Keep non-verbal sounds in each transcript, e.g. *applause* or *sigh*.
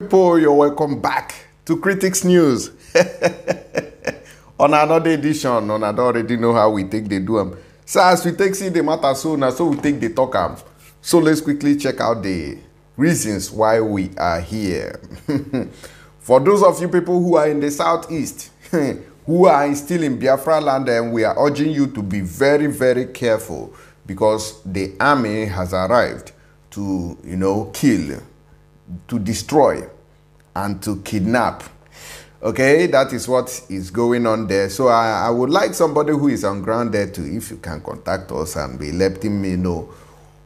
People, you're welcome back to Critics News. *laughs* on another edition, on I already know how we take the do them. So as we take see the matter so now, so we take the talk am. So let's quickly check out the reasons why we are here. *laughs* For those of you people who are in the southeast, *laughs* who are still in Biafra land, and we are urging you to be very, very careful because the army has arrived to, you know, kill, to destroy, and to kidnap. Okay, that is what is going on there. So I, I would like somebody who is on ground there to, if you can contact us and be letting me know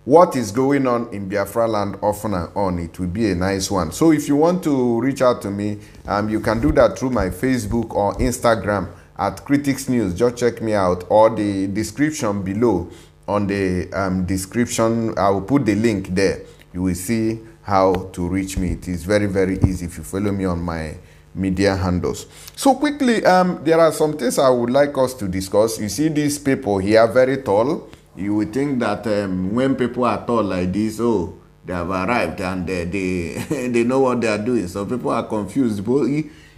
what is going on in Biafra land often and on. It will be a nice one. So if you want to reach out to me, um, you can do that through my Facebook or Instagram at Critics News. Just check me out or the description below on the um, description. I will put the link there. You will see how to reach me. It is very, very easy if you follow me on my media handles. So quickly, um, there are some things I would like us to discuss. You see these people here, very tall. You would think that um, when people are tall like this, oh, they have arrived and they, they, *laughs* they know what they are doing. So people are confused. But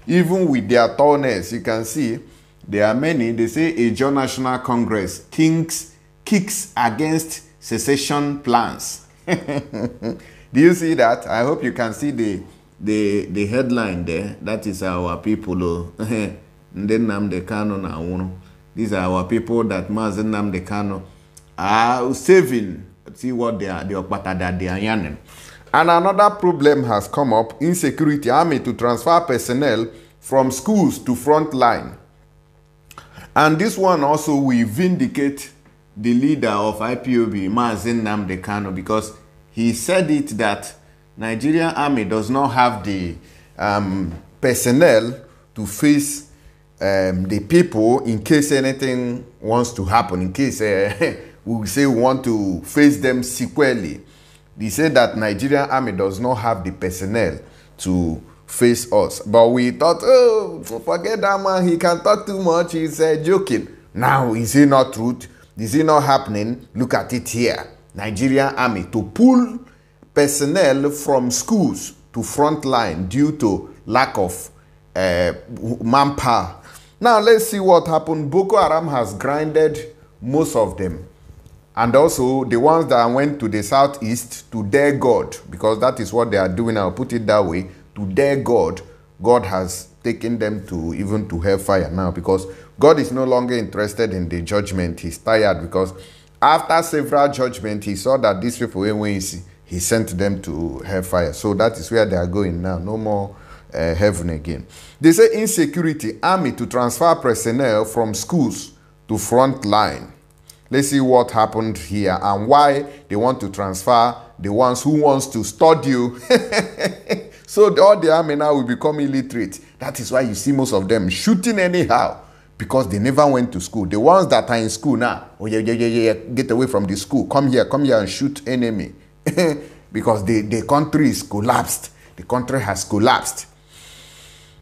even with their tallness, you can see there are many. They say a Joe National Congress thinks kicks against secession plans. *laughs* Do you see that? I hope you can see the the the headline there. That is our people. Oh. *laughs* Ndị. These are our people that Maazị Nnamdi Kanu are saving. See what they are, the that they are yarning. And another problem has come up: insecurity. Army to transfer personnel from schools to front line. And this one also will vindicate the leader of IPOB, Maazị Nnamdi Kanu, because he said it that Nigerian army does not have the um, personnel to face um, the people in case anything wants to happen, in case uh, *laughs* we say we want to face them sequely. He said that Nigerian army does not have the personnel to face us. But we thought, oh, forget that man, he can talk too much, he's uh, joking. Now, is it not truth? Is it not happening? Look at it here. Nigerian army to pull personnel from schools to front line due to lack of uh, manpower. Now let's see what happened. Boko Haram has grinded most of them. And also the ones that went to the southeast to their God, because that is what they are doing, I'll put it that way, to their God, God has taken them to even to hellfire now because God is no longer interested in the judgment. He's tired because after several judgments, he saw that these people were see he sent them to hellfire. So that is where they are going now. No more uh, heaven again. They say insecurity, army to transfer personnel from schools to front line. Let's see what happened here and why they want to transfer the ones who wants to study you. *laughs* so all the army now will become illiterate. That is why you see most of them shooting anyhow because they never went to school. The ones that are in school now, oh yeah, yeah, yeah, yeah, get away from the school. Come here, come here and shoot enemy. *laughs* because the, the country is collapsed. The country has collapsed.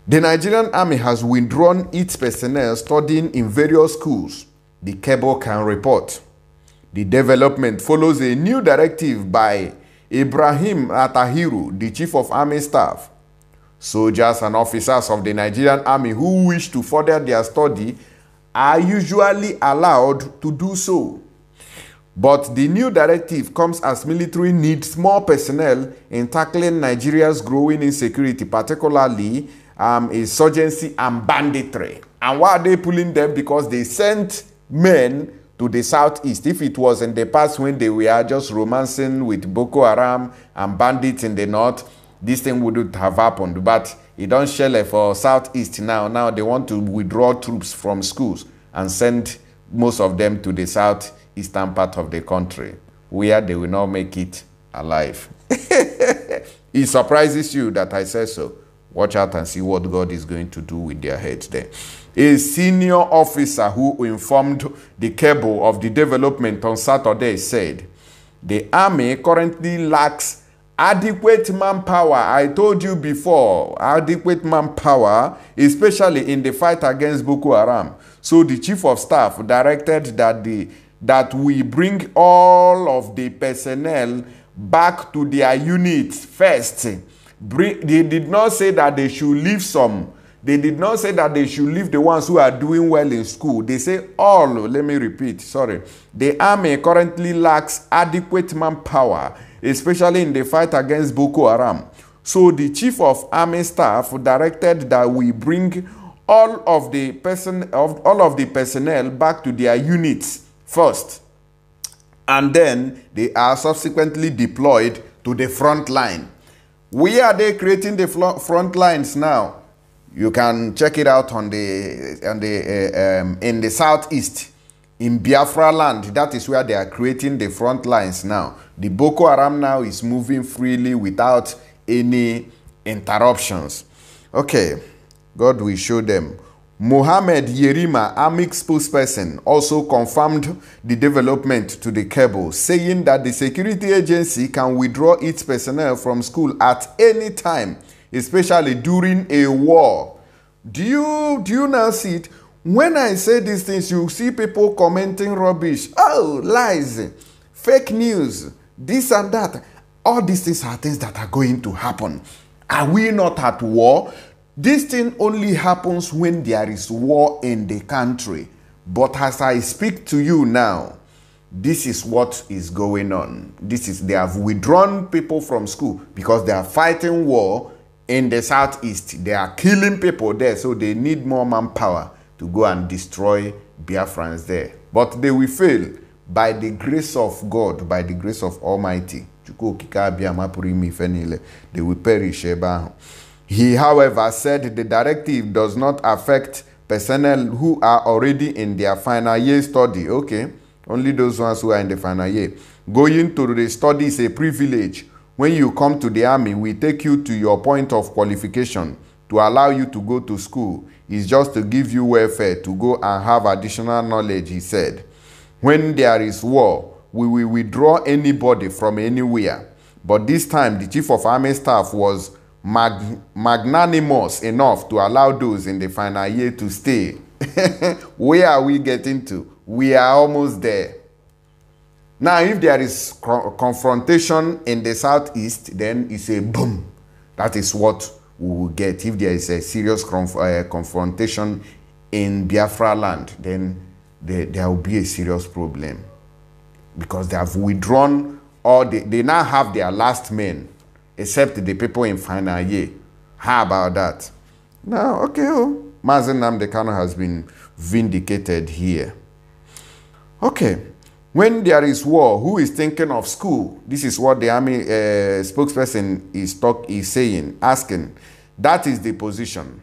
The Nigerian army has withdrawn its personnel studying in various schools. The cable can report. The development follows a new directive by Ibrahim Attahiru, the chief of army staff. Soldiers and officers of the Nigerian army who wish to further their study are usually allowed to do so. But the new directive comes as military needs more personnel in tackling Nigeria's growing insecurity, particularly um, insurgency and banditry. And why are they pulling them? Because they sent men to the southeast. If it was in the past when they were just romancing with Boko Haram and bandits in the north, this thing wouldn't have happened. But it don't shell for southeast now. Now they want to withdraw troops from schools and send most of them to the southeastern part of the country where they will not make it alive. *laughs* it surprises you that I say so. Watch out and see what God is going to do with their heads there. A senior officer who informed the cable of the development on Saturday said, The army currently lacks adequate manpower. I told you before, adequate manpower, especially in the fight against Boko Haram. So the chief of staff directed that the that we bring all of the personnel back to their units first bring they did not say that they should leave some they did not say that they should leave the ones who are doing well in school. They say all let me repeat sorry. The army currently lacks adequate manpower especially in the fight against boko haram. So the chief of army staff directed that we bring all of the person of all of the personnel back to their units first and then they are subsequently deployed to the front line. Where are they creating the front lines now you can check it out on the on the uh, um, in the southeast in biafra land. That is where they are creating the front lines now. The boko haram now is moving freely without any interruptions. Okay God will show them. Mohammed Yerima, AMIC spokesperson, also confirmed the development to the cable, saying that the security agency can withdraw its personnel from school at any time, especially during a war. Do you, do you now see it? When I say these things, you see people commenting rubbish. Oh, lies, fake news, this and that. All these things are things that are going to happen. Are we not at war? This thing only happens when there is war in the country. But as I speak to you now, this is what is going on. This is they have withdrawn people from school because they are fighting war in the southeast. They are killing people there, so they need more manpower to go and destroy Biafrans there. But they will fail by the grace of God, by the grace of Almighty. They will perish. He, however, said the directive does not affect personnel who are already in their final year study. Okay, only those ones who are in the final year. Going to the study is a privilege. When you come to the army, we take you to your point of qualification to allow you to go to school. It's just to give you welfare to go and have additional knowledge, he said. When there is war, we will withdraw anybody from anywhere. But this time, the chief of army staff was mag magnanimous enough to allow those in the final year to stay. *laughs* Where are we getting to? We are almost there. Now, if there is confrontation in the southeast, then it's a boom. That is what we will get. If there is a serious conf uh, confrontation in Biafra land, then there, there will be a serious problem. Because they have withdrawn, or they, they now have their last men except the people in final year. How about that? Now, okay, oh, Maazị Nnamdi Kanu has been vindicated here. Okay, when there is war, who is thinking of school? This is what the army uh, spokesperson is talk is saying, asking. That is the position.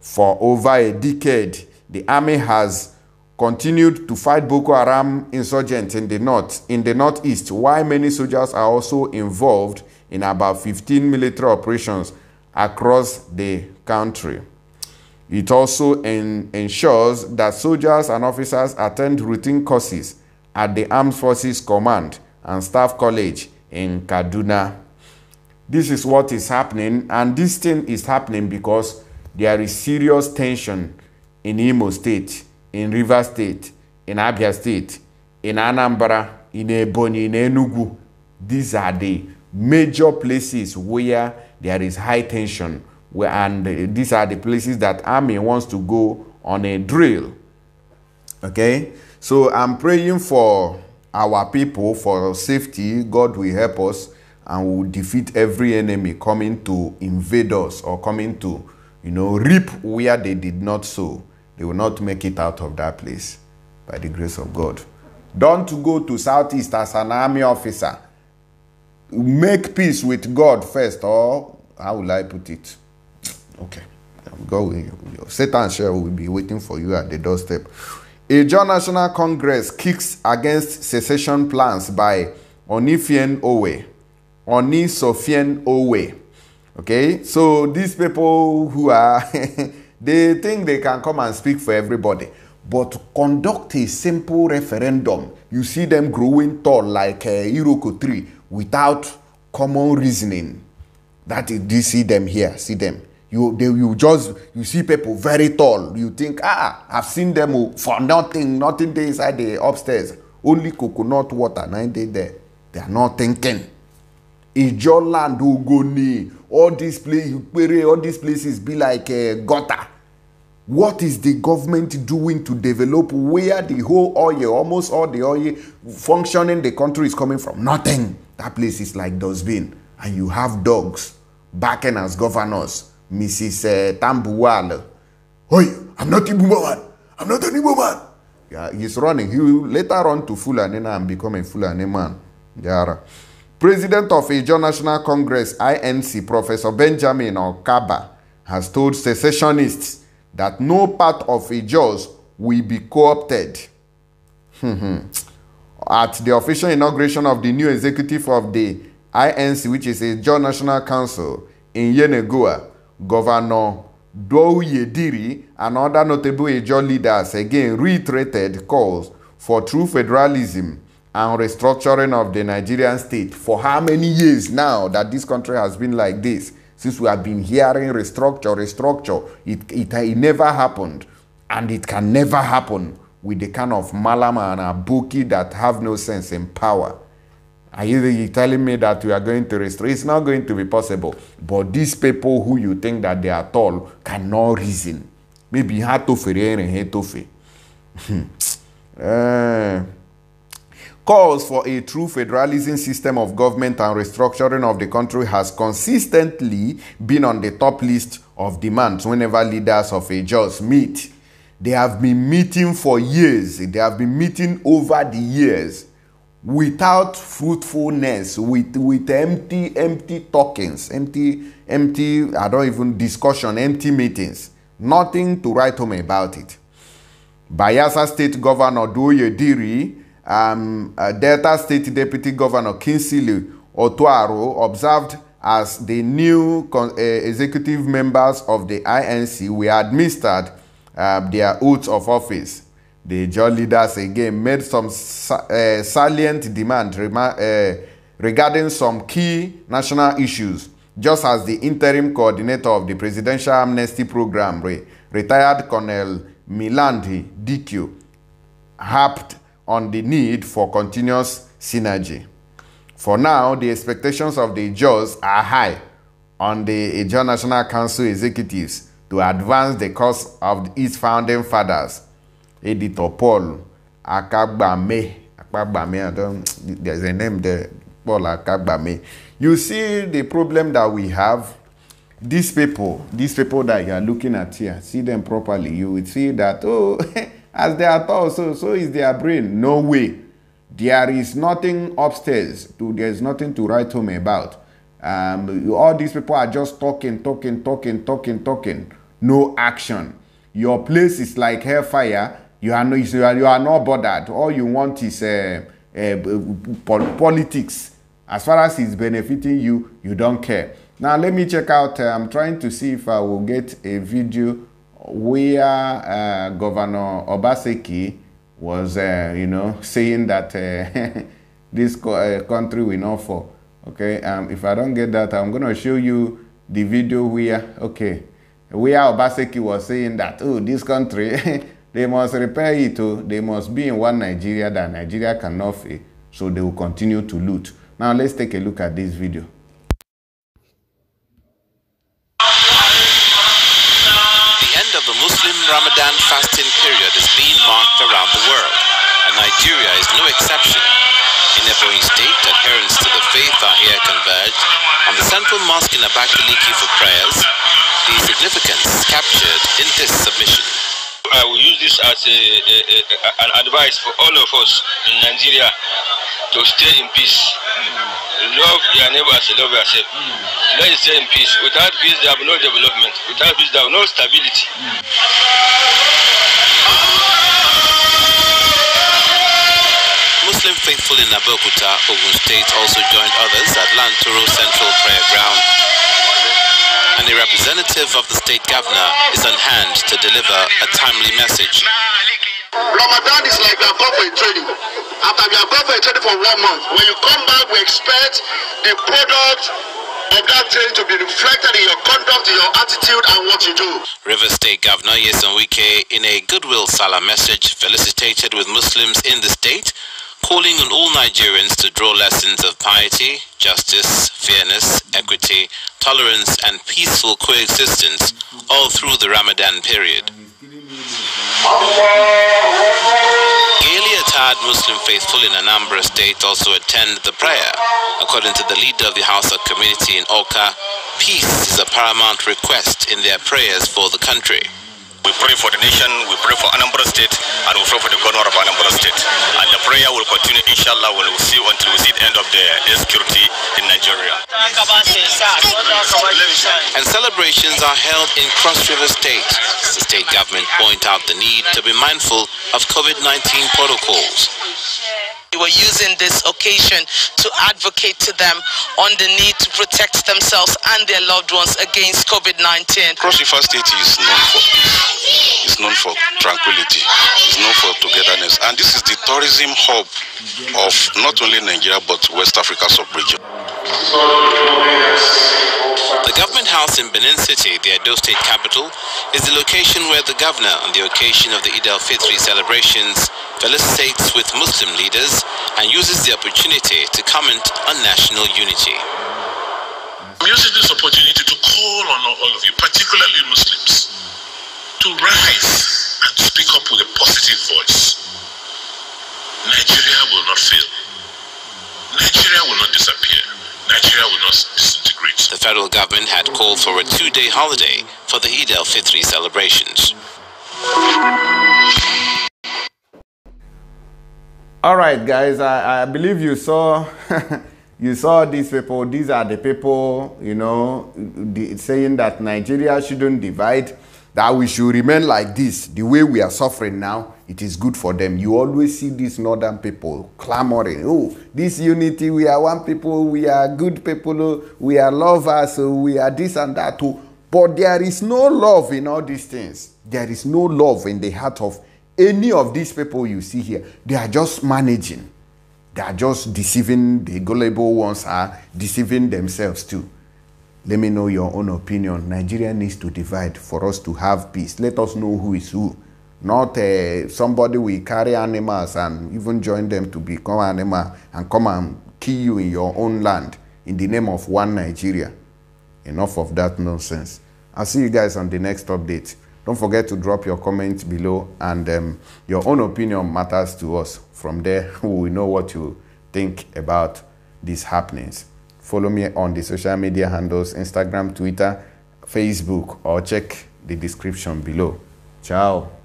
For over a decade, the army has continued to fight Boko Haram insurgents in the north, in the northeast, while many soldiers are also involved in about 15 military operations across the country. It also en ensures that soldiers and officers attend routine courses at the Armed Forces Command and Staff College in Kaduna. This is what is happening, and this thing is happening because there is serious tension in Imo State, in River State, in Abia State, in Anambra, in Ebonyi, in Enugu. These are the major places where there is high tension where, and these are the places that army wants to go on a drill okay so i'm praying for our people for safety god will help us and will defeat every enemy coming to invade us or coming to you know reap where they did not sow they will not make it out of that place by the grace of god don't go to southeast as an army officer make peace with God first, or how will I put it? Okay. God will, Satan share will be waiting for you at the doorstep. John National Congress kicks against secession plans by Onifien Owe. Oni Sofien Owe. Okay, so these people who are, *laughs* they think they can come and speak for everybody. But to conduct a simple referendum, you see them growing tall like a Iroko tree without common reasoning. That is, you see them here, see them. You, they, you just, you see people very tall. You think, ah, I've seen them oh, for nothing, nothing there inside the upstairs. Only coconut water, nine day there. They are not thinking. Ijo land Ogoni, all these place all these places be like uh, gutter what is the government doing to develop where the whole oil almost all the oil functioning the country is coming from nothing that place is like dustbin and you have dogs backing as governors mrs uh, tambuwal. Oi i'm not igbo man i'm not an igbo man yeah, he's running. He will later run to fulani and become a fulani man. Yara. President of ijaw national congress inc professor benjamin okaba has told secessionists that no part of Ijaws will be co-opted. At the official inauguration of the new executive of the INC, which is Ijaw National Council in Yenagoa, Governor Douye and other notable Ijaw leaders again reiterated calls for true federalism and restructuring of the Nigerian state. For how many years now that this country has been like this? since we have been hearing restructure, restructure, it, it, it never happened. And it can never happen with the kind of Malama and Abuki that have no sense in power. Are you telling me that we are going to restore? It's not going to be possible. But these people who you think that they are tall cannot reason. Maybe hatofe re hatofe. uh, calls for a true federalism system of government and restructuring of the country has consistently been on the top list of demands whenever leaders of a just meet. They have been meeting for years. They have been meeting over the years without fruitfulness, with, with empty, empty talkings, empty, empty, I don't even discussion, empty meetings. Nothing to write home about it. Bayelsa State Governor Douye Diri um, uh, Delta State Deputy Governor Kingsley Otuaro observed as the new uh, executive members of the INC were administered uh, their oaths of office. The joint leaders again made some uh, salient demands uh, regarding some key national issues, just as the interim coordinator of the Presidential Amnesty Program, re retired Colonel Milland Dikio, harped on the need for continuous synergy. For now, the expectations of the judges are high on the Ijaw National Council executives to advance the cause of its founding fathers, Editor Paul Akagbame. Akagbame, I don't, there's a name there, Paul Akagbame. You see the problem that we have? These people, these people that you are looking at here, see them properly, you will see that, oh, *laughs* As they are taught, so, so is their brain. No way. There is nothing upstairs. To, there is nothing to write home about. Um, all these people are just talking, talking, talking, talking, talking. No action. Your place is like hellfire. You are, no, you are, you are not bothered. All you want is uh, uh, politics. As far as it's benefiting you, you don't care. Now, let me check out. Uh, I'm trying to see if I will get a video where uh, Governor Obaseki was, uh, you know, saying that uh, *laughs* this co uh, country will not fall. Okay, um, if I don't get that, I'm to show you the video where, okay, where Obaseki was saying that, oh, this country, *laughs* they must repair it, oh, they must be in one Nigeria that Nigeria cannot fail, so they will continue to loot. Now, let's take a look at this video. The end of the Muslim Ramadan fasting period is being marked around the world, and Nigeria is no exception. In neighboring state, adherents to the faith are here converged on the central mosque in Abakaliki for prayers, the significance captured in this submission. I will use this as a, a, a, an advice for all of us in Nigeria to stay in peace. Love your neighbor as you love yourself. Let us stay in peace. Without peace, there will be no development. Without peace, there will be no stability. Muslim faithful in Abeokuta, Ogun State also joined others at Lantoro Central Prayer Ground. A representative of the state governor is on hand to deliver a timely message. Ramadan is like we have gone for a training. After we have gone for a training for one month, when you come back, we expect the product of that training to be reflected in your conduct, in your attitude, and what you do. River State Governor Yeson Wike, in a goodwill Salah message, felicitated with Muslims in the state calling on all Nigerians to draw lessons of piety, justice, fairness, equity, tolerance, and peaceful coexistence all through the Ramadan period. Gaily attired Muslim faithful in Anambra State also attend the prayer. According to the leader of the Hausa community in Awka, peace is a paramount request in their prayers for the country. We pray for the nation, we pray for Anambra State, and we pray for the governor of Anambra State. And the prayer will continue, inshallah, we see, until we see the end of the insecurity in Nigeria. And celebrations are held in Cross River State. The state government point out the need to be mindful of COVID-19 protocols. We were using this occasion to advocate to them on the need to protect themselves and their loved ones against COVID-19. Cross River State is known for peace, it's known for tranquility, it's known for togetherness, and this is the tourism hub of not only Nigeria but West Africa sub-region. The government house in Benin City, the Edo state capital, is the location where the governor, on the occasion of the Eid al-Fitr celebrations, felicitates with Muslim leaders and uses the opportunity to comment on national unity. I'm using this opportunity to call on all of you, particularly Muslims, to rise and speak up with a positive voice. Nigeria will not fail. Nigeria will not disappear. Nigeria will not disintegrate. The federal government had called for a two-day holiday for the Eid al-Fitr celebrations. All right, guys, I, I believe you saw *laughs* you saw these people. These are the people, you know, the, saying that Nigeria shouldn't divide, that we should remain like this, the way we are suffering now. It is good for them. You always see these northern people clamoring, oh, this unity, we are one people, we are good people, oh, we are lovers, oh, we are this and that. Oh. But there is no love in all these things. There is no love in the heart of any of these people you see here. They are just managing. They are just deceiving. The gullible ones are deceiving themselves too. Let me know your own opinion. Nigeria needs to divide for us to have peace. Let us know who is who. Not uh, somebody will carry animals and even join them to become animal and come and kill you in your own land in the name of one Nigeria. Enough of that nonsense. I'll see you guys on the next update. Don't forget to drop your comments below and um, your own opinion matters to us. From there, *laughs* we will know what you think about these happenings. Follow me on the social media handles Instagram, Twitter, Facebook, or check the description below. Ciao.